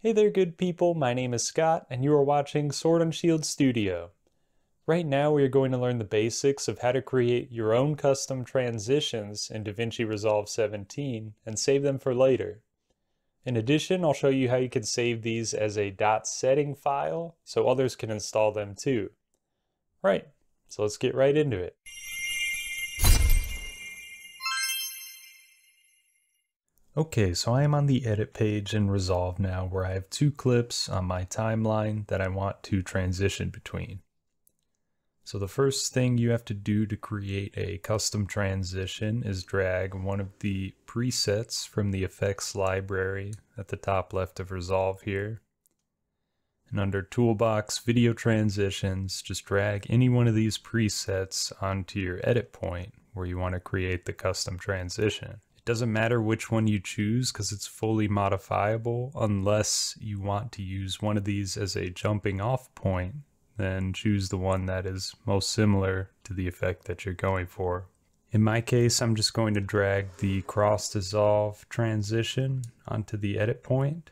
Hey there good people, my name is Scott and you are watching Sword and Shield Studio. Right now we are going to learn the basics of how to create your own custom transitions in DaVinci Resolve 17 and save them for later. In addition, I'll show you how you can save these as a .setting file so others can install them too. Right, so let's get right into it. Okay, so I am on the edit page in Resolve now where I have two clips on my timeline that I want to transition between. So the first thing you have to do to create a custom transition is drag one of the presets from the effects library at the top left of Resolve here. And under Toolbox Video Transitions, just drag any one of these presets onto your edit point where you want to create the custom transition. Doesn't matter which one you choose because it's fully modifiable unless you want to use one of these as a jumping off point, then choose the one that is most similar to the effect that you're going for. In my case, I'm just going to drag the cross dissolve transition onto the edit point,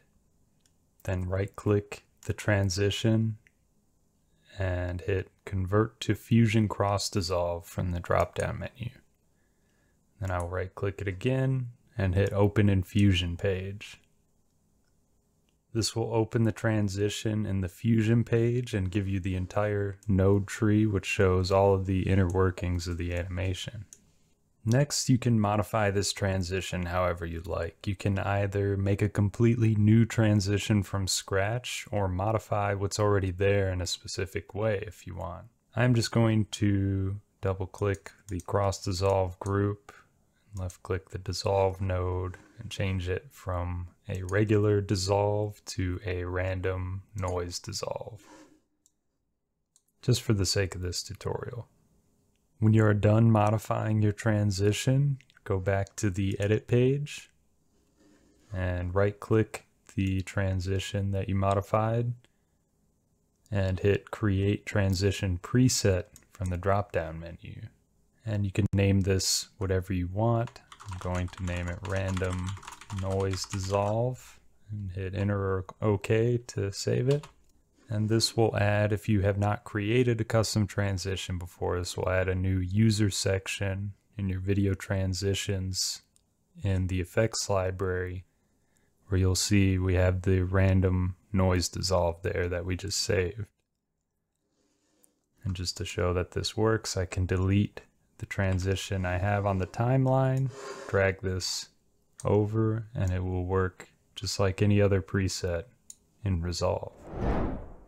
then right click the transition and hit convert to fusion cross dissolve from the drop down menu. Then I'll right click it again and hit open in Fusion page. This will open the transition in the Fusion page and give you the entire node tree which shows all of the inner workings of the animation. Next, you can modify this transition however you'd like. You can either make a completely new transition from scratch or modify what's already there in a specific way if you want. I'm just going to double click the cross dissolve group left click the dissolve node and change it from a regular dissolve to a random noise dissolve. Just for the sake of this tutorial. When you are done modifying your transition, go back to the edit page and right click the transition that you modified and hit create transition preset from the drop down menu and you can name this whatever you want. I'm going to name it random noise dissolve and hit enter or OK to save it. And this will add, if you have not created a custom transition before, this will add a new user section in your video transitions in the effects library where you'll see we have the random noise dissolve there that we just saved. And just to show that this works, I can delete the transition I have on the timeline, drag this over, and it will work just like any other preset in Resolve.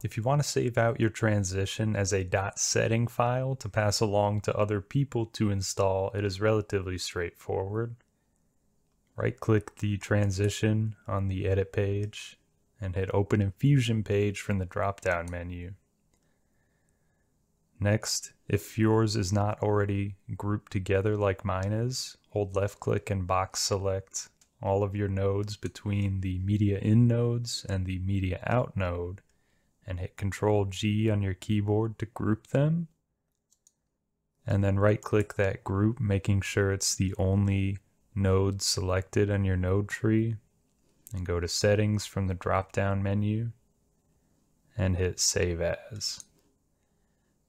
If you want to save out your transition as a dot .setting file to pass along to other people to install, it is relatively straightforward. Right click the transition on the edit page and hit open in Fusion page from the drop down menu. Next, if yours is not already grouped together like mine is, hold left click and box select all of your nodes between the media in nodes and the media out node and hit control G on your keyboard to group them. And then right click that group, making sure it's the only node selected on your node tree and go to settings from the drop down menu and hit save as.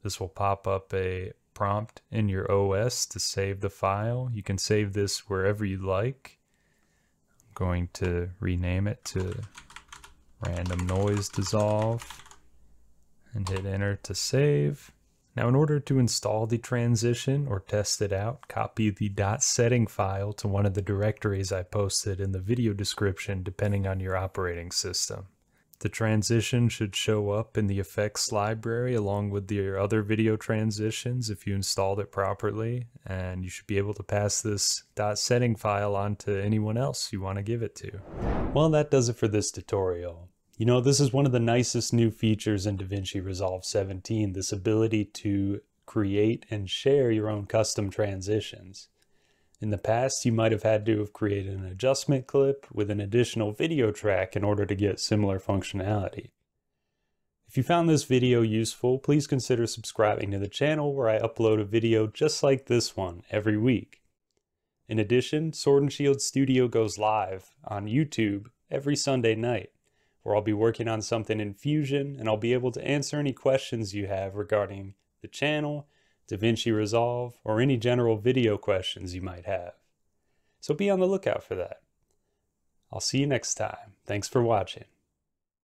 This will pop up a prompt in your OS to save the file. You can save this wherever you like. I'm going to rename it to random noise dissolve and hit enter to save. Now in order to install the transition or test it out, copy the .setting file to one of the directories I posted in the video description depending on your operating system. The transition should show up in the effects library along with your other video transitions if you installed it properly, and you should be able to pass this .setting file on to anyone else you want to give it to. Well, that does it for this tutorial. You know, this is one of the nicest new features in DaVinci Resolve 17, this ability to create and share your own custom transitions. In the past, you might have had to have created an adjustment clip with an additional video track in order to get similar functionality. If you found this video useful, please consider subscribing to the channel where I upload a video just like this one every week. In addition, Sword and Shield Studio goes live on YouTube every Sunday night, where I'll be working on something in Fusion and I'll be able to answer any questions you have regarding the channel, DaVinci Resolve, or any general video questions you might have. So be on the lookout for that. I'll see you next time. Thanks for watching.